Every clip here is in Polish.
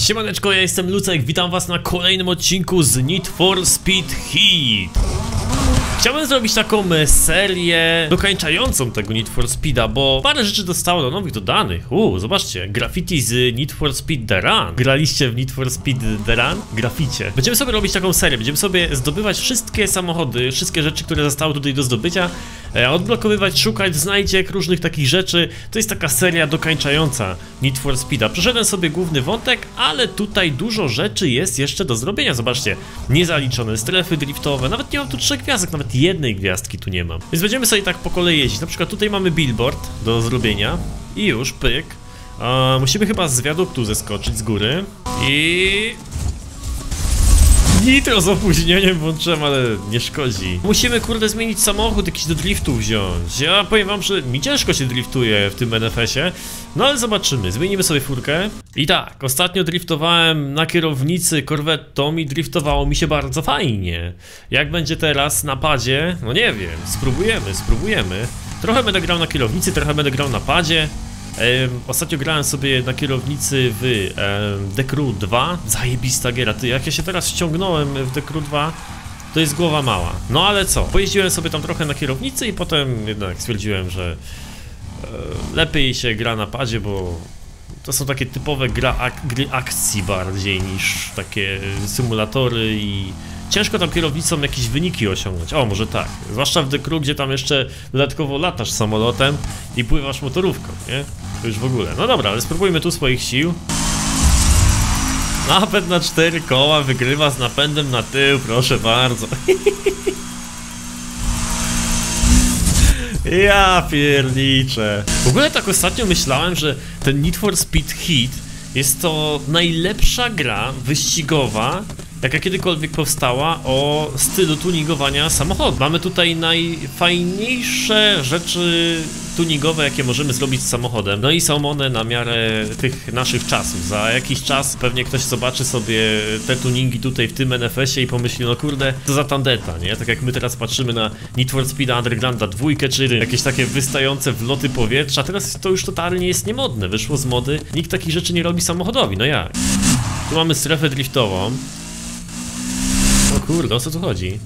Siemaneczko, ja jestem Lucek, witam was na kolejnym odcinku z Need for Speed Heat. Chciałbym zrobić taką e, serię dokańczającą tego Need for Speeda, bo parę rzeczy dostało do nowych dodanych. Uuu, zobaczcie, graffiti z Need for Speed The Run. Graliście w Need for Speed The Run? Graficie. Będziemy sobie robić taką serię, będziemy sobie zdobywać wszystkie samochody, wszystkie rzeczy, które zostały tutaj do zdobycia, e, odblokowywać, szukać znajdziek, różnych takich rzeczy. To jest taka seria dokańczająca Need for Speeda. Przeszedłem sobie główny wątek, ale tutaj dużo rzeczy jest jeszcze do zrobienia. Zobaczcie, niezaliczone strefy driftowe, nawet nie mam tu trzech gwiazdek, nawet jednej gwiazdki tu nie mam. Więc będziemy sobie tak po kolei jeździć. Na przykład tutaj mamy billboard do zrobienia i już, pyk. A, musimy chyba z wiaduktu zeskoczyć z góry i... Nitro z opóźnieniem włączyłem, ale nie szkodzi. Musimy kurde zmienić samochód, jakiś do driftu wziąć. Ja powiem wam, że mi ciężko się driftuje w tym NFS-ie. No ale zobaczymy, zmienimy sobie furkę. I tak, ostatnio driftowałem na kierownicy Corvetto i driftowało mi się bardzo fajnie. Jak będzie teraz na padzie? No nie wiem, spróbujemy, spróbujemy. Trochę będę grał na kierownicy, trochę będę grał na padzie. Ehm, ostatnio grałem sobie na kierownicy w um, The Crew 2. Zajebista giera. Ty, jak ja się teraz ściągnąłem w The Crew 2, to jest głowa mała. No ale co, pojeździłem sobie tam trochę na kierownicy i potem jednak stwierdziłem, że lepiej się gra na padzie, bo to są takie typowe gra ak gry akcji bardziej niż takie symulatory i ciężko tam kierownicą jakieś wyniki osiągnąć. O, może tak. Zwłaszcza w The Crew, gdzie tam jeszcze dodatkowo latasz samolotem i pływasz motorówką, nie? To już w ogóle. No dobra, ale spróbujmy tu swoich sił. Napęd na cztery koła wygrywa z napędem na tył, proszę bardzo. Ja pierniczę. W ogóle tak ostatnio myślałem, że ten Need for Speed Heat jest to najlepsza gra wyścigowa, jaka kiedykolwiek powstała o stylu tuningowania samochodu. Mamy tutaj najfajniejsze rzeczy tuningowe, jakie możemy zrobić z samochodem. No i są one na miarę tych naszych czasów. Za jakiś czas pewnie ktoś zobaczy sobie te tuningi tutaj w tym NFS-ie i pomyśli, no kurde, to za tandeta, nie? Tak jak my teraz patrzymy na Need for Speed Undergrounda dwójkę, czy jakieś takie wystające wloty powietrza. Teraz to już totalnie jest niemodne, wyszło z mody. Nikt takich rzeczy nie robi samochodowi, no jak? Tu mamy strefę driftową. Kurde, o co tu chodzi?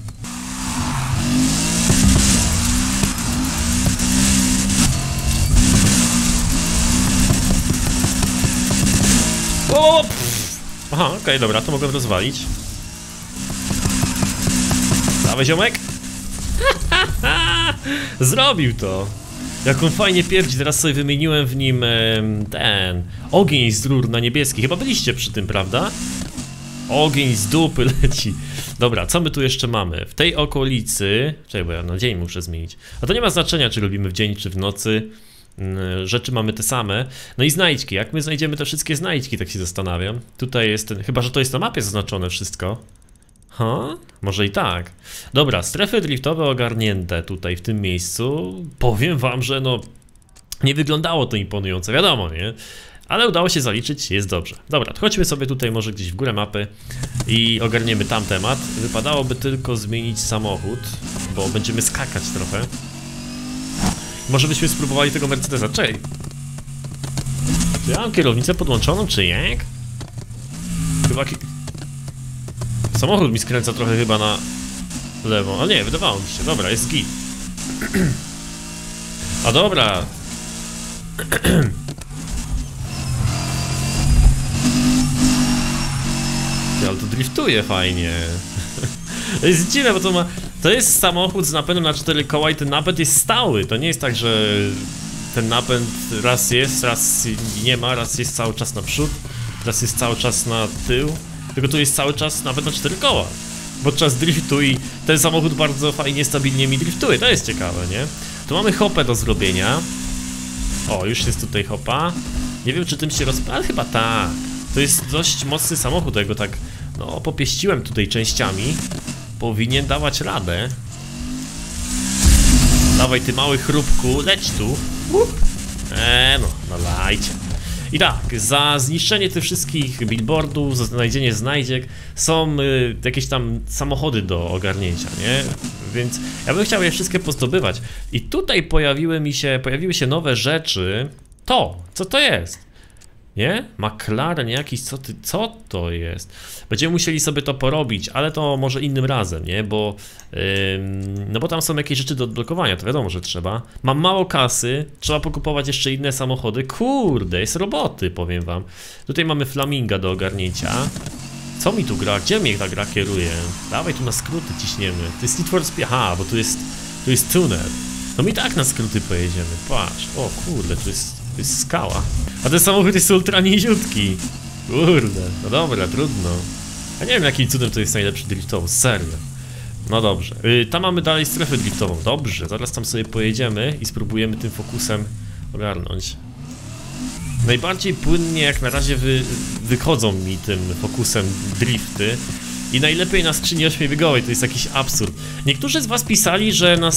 O! Aha, okej, okay, dobra, to mogę rozwalić. Dawaj ziomek! Zrobił to! Jak on fajnie pierdzi, teraz sobie wymieniłem w nim ten ogień z rur na niebieski. Chyba byliście przy tym, prawda? Ogień z dupy leci. Dobra, co my tu jeszcze mamy? W tej okolicy... Czekaj, bo ja na dzień muszę zmienić. A to nie ma znaczenia, czy robimy w dzień, czy w nocy. Mm, Rzeczy mamy te same. No i znajdźki. Jak my znajdziemy te wszystkie znajdźki, tak się zastanawiam. Tutaj jest ten... Chyba, że to jest na mapie zaznaczone wszystko. Ha? Może i tak. Dobra, strefy driftowe ogarnięte tutaj w tym miejscu. Powiem wam, że no... Nie wyglądało to imponująco, wiadomo, nie? Ale udało się zaliczyć, jest dobrze. Dobra, chodźmy sobie tutaj może gdzieś w górę mapy i ogarniemy tam temat. Wypadałoby tylko zmienić samochód, bo będziemy skakać trochę. Może byśmy spróbowali tego Mercedesa. Czej. Czy ja mam kierownicę podłączoną, czy jak? Chyba... Samochód mi skręca trochę chyba na lewo. A nie, wydawało mi się. Dobra, jest git. A dobra. ale to driftuje fajnie. To jest dziwne, bo to ma... To jest samochód z napędem na cztery koła i ten napęd jest stały. To nie jest tak, że ten napęd raz jest, raz nie ma, raz jest cały czas na przód, raz jest cały czas na tył. Tylko tu jest cały czas nawet na cztery koła. Podczas driftu i ten samochód bardzo fajnie, stabilnie mi driftuje. To jest ciekawe, nie? Tu mamy hopę do zrobienia. O, już jest tutaj hopa. Nie wiem, czy tym się roz... ale chyba tak. To jest dość mocny samochód, jego tak, no, popieściłem tutaj częściami. Powinien dawać radę. Dawaj ty mały chrupku, leć tu. Eee, no, no lajcie. I tak, za zniszczenie tych wszystkich billboardów, za znalezienie znajdziek są y, jakieś tam samochody do ogarnięcia, nie? Więc ja bym chciał je wszystkie pozdobywać. I tutaj pojawiły mi się, pojawiły się nowe rzeczy. To, co to jest? Nie? McLaren jakiś, co ty, co to jest? Będziemy musieli sobie to porobić, ale to może innym razem, nie? Bo, no bo tam są jakieś rzeczy do odblokowania, to wiadomo, że trzeba. Mam mało kasy, trzeba pokupować jeszcze inne samochody. Kurde, jest roboty, powiem wam. Tutaj mamy Flaminga do ogarnięcia. Co mi tu gra? Gdzie mnie ta gra kieruje? Dawaj tu na skróty ciśniemy. To jest Need. Aha, bo tu jest, tu jest tuner. No mi tak na skróty pojedziemy. Patrz. O kurde, tu jest, tu jest skała. A ten samochód jest ultra niziutki. Kurde, no dobra, trudno. Ja nie wiem jakim cudem to jest najlepszy driftowy, serio. No dobrze. Yy, tam mamy dalej strefę driftową. Dobrze, zaraz tam sobie pojedziemy i spróbujemy tym fokusem ogarnąć. Najbardziej płynnie jak na razie wy, wychodzą mi tym fokusem drifty i najlepiej na skrzyni ośmiobiegowej, to jest jakiś absurd. Niektórzy z was pisali, że na,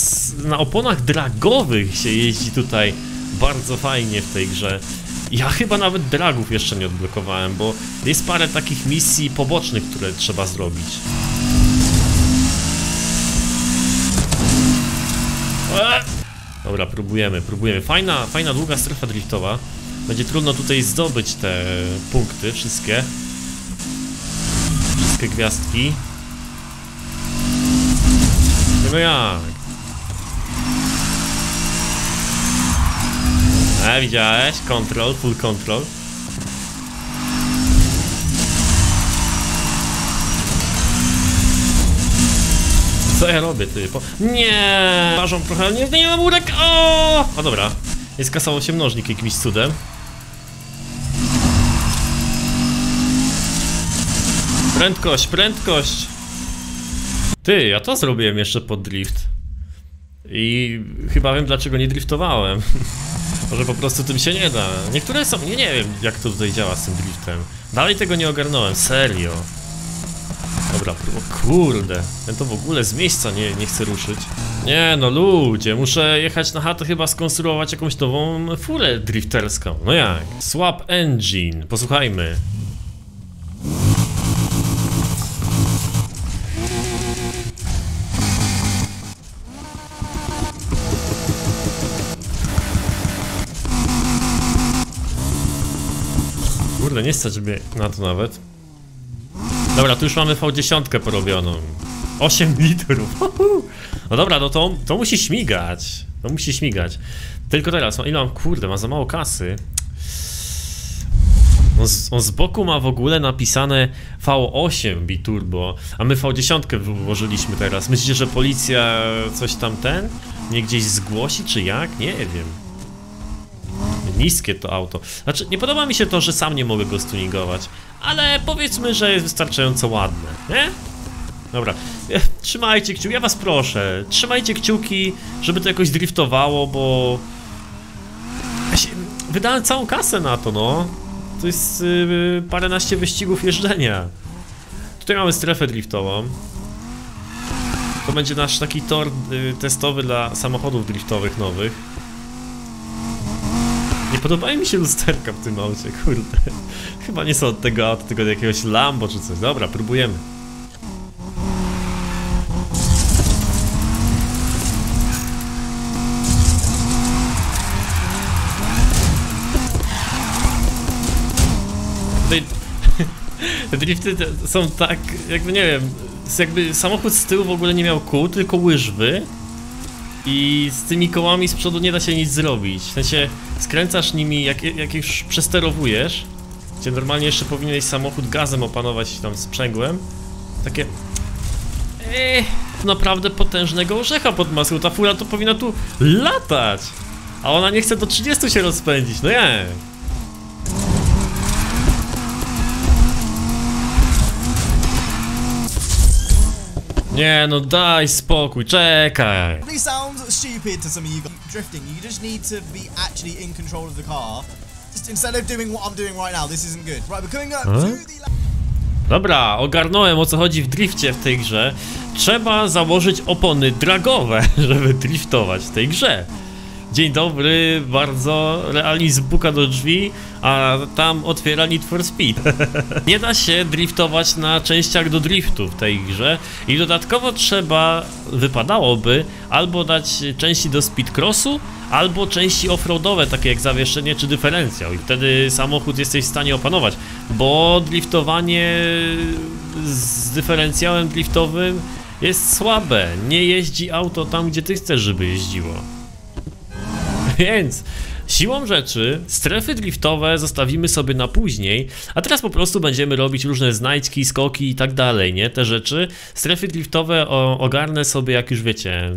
na oponach dragowych się jeździ tutaj bardzo fajnie w tej grze. Ja chyba nawet dragów jeszcze nie odblokowałem, bo jest parę takich misji pobocznych, które trzeba zrobić. Eee! Dobra, próbujemy, próbujemy. Fajna, fajna długa strefa driftowa. Będzie trudno tutaj zdobyć te punkty, wszystkie. Wszystkie gwiazdki. No jak? E, widziałeś? Control, full control. Co ja robię, ty? Po... Nie! Ważą trochę, nie, nie mam! O! O dobra, nie skasował się mnożnik jakimś cudem. Prędkość, prędkość! Ty, ja to zrobiłem jeszcze pod drift. I chyba wiem dlaczego nie driftowałem. Może po prostu tym się nie da. Niektóre są, nie, nie wiem jak to tutaj działa z tym driftem. Dalej tego nie ogarnąłem, serio. Dobra, o kurde, ten to w ogóle z miejsca nie, nie chce ruszyć. Nie no ludzie, muszę jechać na chatę chyba skonstruować jakąś nową furę drifterską. No jak? Swap engine, posłuchajmy. Kurde, nie stać mnie na to nawet. Dobra, tu już mamy V10 porobioną. 8 litrów. No dobra, no to, to musi śmigać. To musi śmigać. Tylko teraz, no ile mam, kurde, ma za mało kasy. On z, on z boku ma w ogóle napisane V8 biturbo, a my V10 wyłożyliśmy teraz. Myślicie, że policja coś tam ten? Nie gdzieś zgłosi, czy jak? Nie wiem. Niskie to auto. Znaczy, nie podoba mi się to, że sam nie mogę go stuningować, ale powiedzmy, że jest wystarczająco ładne, nie? Dobra, E, trzymajcie kciuki, ja was proszę, trzymajcie kciuki, żeby to jakoś driftowało, bo... Ja się... Wydałem całą kasę na to, no. To jest yy, paręnaście wyścigów jeżdżenia. Tutaj mamy strefę driftową. To będzie nasz taki tor y, testowy dla samochodów driftowych nowych. Nie podobają mi się lusterka w tym aucie, kurde. Chyba nie są od tego auta, tylko od jakiegoś Lambo czy coś. Dobra, próbujemy. Te drifty są tak, jakby nie wiem, jakby samochód z tyłu w ogóle nie miał kół, tylko łyżwy. I z tymi kołami z przodu nie da się nic zrobić. W sensie skręcasz nimi, jak, jak już przesterowujesz, gdzie normalnie jeszcze powinieneś samochód gazem opanować tam sprzęgłem. Takie. Eee, naprawdę potężnego orzecha pod maską. Ta fura to powinna tu latać. A ona nie chce do 30 się rozpędzić. No jak? Nie, no daj spokój, czekaj. Stupid to some of you drifting. You just need to be actually in control of the car. Just instead of doing what I'm doing right now, this isn't good. Right, we're coming up to the Dobra, ogarnąłem o co chodzi w drifcie w tej grze. Trzeba założyć opony dragowe, żeby driftować w tej grze. Dzień dobry, bardzo realizm puka do drzwi, a tam otwiera Need for Speed. Nie da się driftować na częściach do driftu w tej grze i dodatkowo trzeba, wypadałoby, albo dać części do speedcrossu, albo części offroadowe, takie jak zawieszenie czy dyferencjał i wtedy samochód jesteś w stanie opanować, bo driftowanie z dyferencjałem driftowym jest słabe, nie jeździ auto tam, gdzie ty chcesz, żeby jeździło. Więc siłą rzeczy strefy driftowe zostawimy sobie na później, a teraz po prostu będziemy robić różne znajdźki, skoki i tak dalej, nie? Te rzeczy. Strefy driftowe ogarnę sobie, jak już wiecie,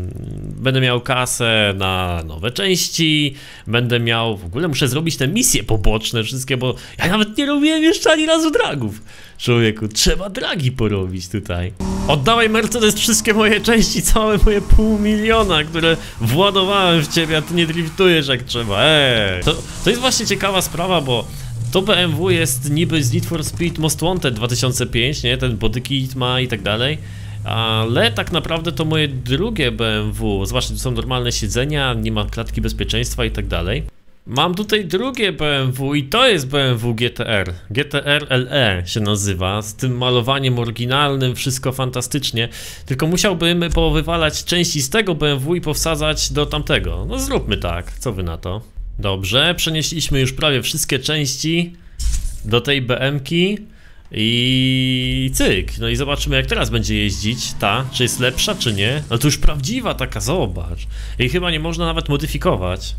będę miał kasę na nowe części, będę miał, w ogóle muszę zrobić te misje poboczne wszystkie, bo ja nawet nie robiłem jeszcze ani razu dragów. Człowieku, trzeba dragi porobić tutaj. Oddawaj Mercedes wszystkie moje części, całe moje pół miliona, które władowałem w ciebie, a ty nie driftujesz jak trzeba. Eee. To, to jest właśnie ciekawa sprawa, bo to BMW jest niby z Need for Speed Most Wanted 2005, nie? Ten bodykit ma i tak dalej. Ale tak naprawdę to moje drugie BMW, zwłaszcza tu są normalne siedzenia, nie ma klatki bezpieczeństwa i tak dalej. Mam tutaj drugie BMW i to jest BMW GTR. GTR LE się nazywa, z tym malowaniem oryginalnym, wszystko fantastycznie. Tylko musiałbym powywalać części z tego BMW i powsadzać do tamtego. No zróbmy tak, co wy na to? Dobrze, przenieśliśmy już prawie wszystkie części do tej BM-ki i cyk. No i zobaczymy jak teraz będzie jeździć ta, czy jest lepsza czy nie. Ale to już prawdziwa taka, zobacz. I chyba nie można nawet modyfikować.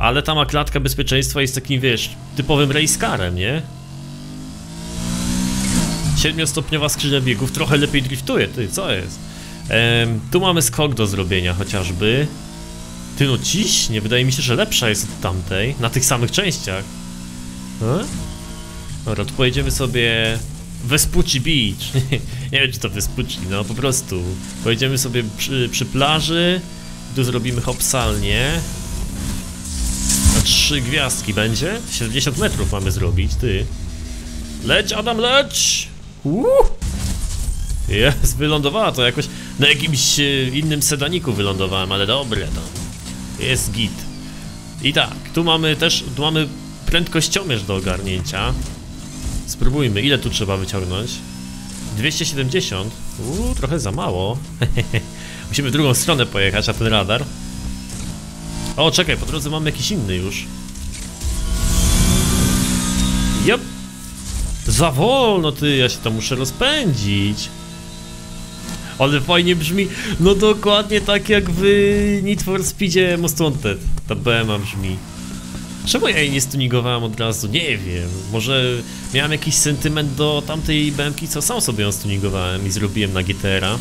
Ale ta ma klatka bezpieczeństwa jest takim, wiesz, typowym racecarem, nie? Siedmiostopniowa skrzynia biegów, trochę lepiej driftuje, ty, co jest? Ehm, tu mamy skok do zrobienia chociażby. Ty no ciśnie, wydaje mi się, że lepsza jest od tamtej, na tych samych częściach. E? Dobra, tu pojedziemy sobie Vespucci Beach. Nie wiem, czy to Vespucci, no po prostu. Pojedziemy sobie przy, przy plaży, tu zrobimy hopsalnie. Trzy gwiazdki będzie? 70 metrów mamy zrobić, ty. Leć, Adam, leć! Jest, wylądowała to jakoś na jakimś e, innym sedaniku wylądowałem, ale dobre to. Jest git. I tak, tu mamy też, tu mamy prędkościomierz do ogarnięcia. Spróbujmy, ile tu trzeba wyciągnąć? 270? Uuu, trochę za mało. Musimy w drugą stronę pojechać, a ten radar. O, czekaj, po drodze mamy jakiś inny już. Jop. Za wolno, ty, ja się tam muszę rozpędzić. Ale fajnie brzmi, no dokładnie tak jak w Need for Speedzie Most Wanted. Ta BMA brzmi. Czemu ja jej nie stuningowałem od razu? Nie wiem. Może miałem jakiś sentyment do tamtej BMki, co sam sobie ją stuningowałem i zrobiłem na GTR-a.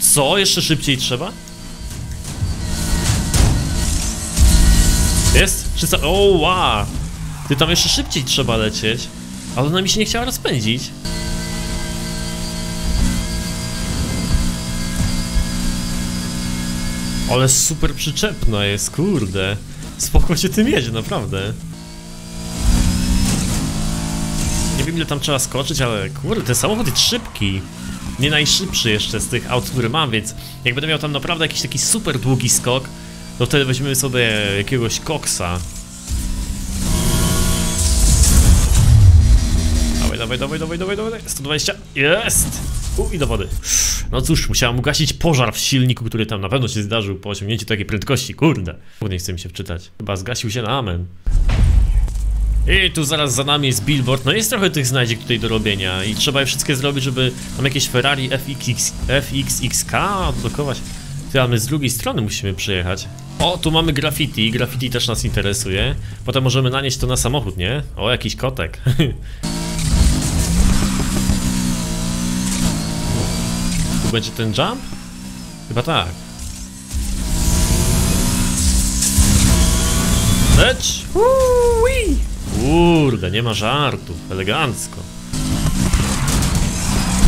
Co? Jeszcze szybciej trzeba? Jest? 300... O, wow! Ty tam jeszcze szybciej trzeba lecieć. Ale ona mi się nie chciała rozpędzić. Ale super przyczepna jest, kurde. Spoko się tym jedzie, naprawdę. Nie wiem ile tam trzeba skoczyć, ale kurde, ten samochód jest szybki. Nie najszybszy jeszcze z tych aut, które mam, więc jak będę miał tam naprawdę jakiś taki super długi skok, to wtedy weźmiemy sobie jakiegoś koksa. Dawaj, dawaj, dawaj, dawaj, dawaj, dawaj, 120, jest! U, i do wody. No cóż, musiałem ugasić pożar w silniku, który tam na pewno się zdarzył po osiągnięciu takiej prędkości, kurde. Nie chce mi się wczytać. Chyba zgasił się na amen. I tu zaraz za nami jest billboard, no jest trochę tych znajdziek tutaj do robienia i trzeba je wszystkie zrobić, żeby tam jakieś Ferrari FXX, FXXK odblokować. Ty, a my z drugiej strony musimy przyjechać. O, tu mamy graffiti, graffiti też nas interesuje. Potem możemy nanieść to na samochód, nie? O, jakiś kotek. tu będzie ten jump? Chyba tak. Leć! Uuu, Kurde, nie ma żartów, elegancko.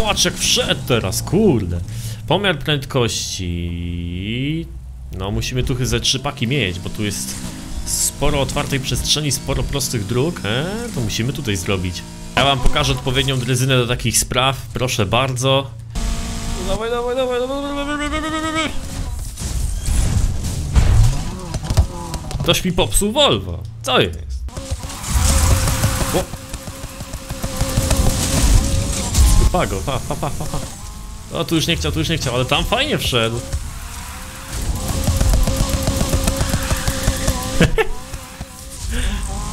Patrz jak wszedł teraz, kurde. Pomiar prędkości... No, musimy tu ze trzy paki mieć, bo tu jest sporo otwartej przestrzeni, sporo prostych dróg. Eee, to musimy tutaj zrobić. Ja wam pokażę odpowiednią dryzynę do takich spraw, proszę bardzo. Dawaj, dawaj, dawaj, dawaj, Ktoś mi popsuł Volvo. Co jest? Pa go, pa, pa, pa, pa. O, tu już nie chciał, tu już nie chciał, ale tam fajnie wszedł.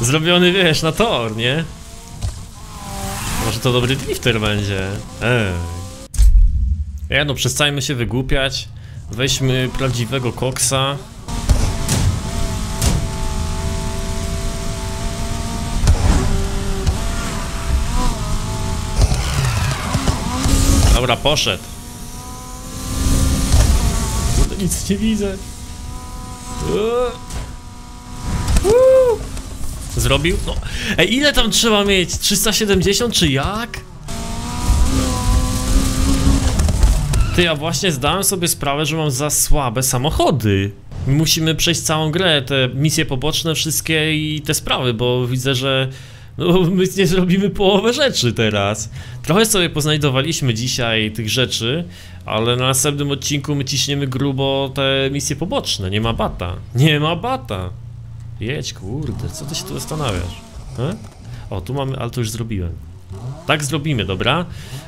Zrobiony, wiesz, na tor, nie? Może to dobry drifter będzie. Ej. Nie no, przestańmy się wygłupiać. Weźmy prawdziwego koksa. Dobra, poszedł. Kurde, nic nie widzę. Uuu. Zrobił? No. Ej, ile tam trzeba mieć? 370 czy jak? Ty, ja właśnie zdałem sobie sprawę, że mam za słabe samochody. Musimy przejść całą grę, te misje poboczne wszystkie i te sprawy, bo widzę, że no, my nie zrobimy połowę rzeczy teraz. Trochę sobie poznajdowaliśmy dzisiaj tych rzeczy, ale na następnym odcinku my ciśniemy grubo te misje poboczne. Nie ma bata. Nie ma bata. Jedź, kurde, co ty się tu zastanawiasz? E? O, tu mamy, ale to już zrobiłem. Tak zrobimy, dobra?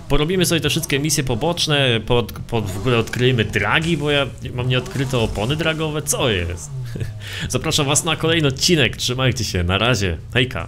Porobimy sobie te wszystkie misje poboczne, pod, pod, w ogóle odkryjemy dragi, bo ja mam nieodkryte opony dragowe, co jest? Zapraszam was na kolejny odcinek, trzymajcie się, na razie, hejka!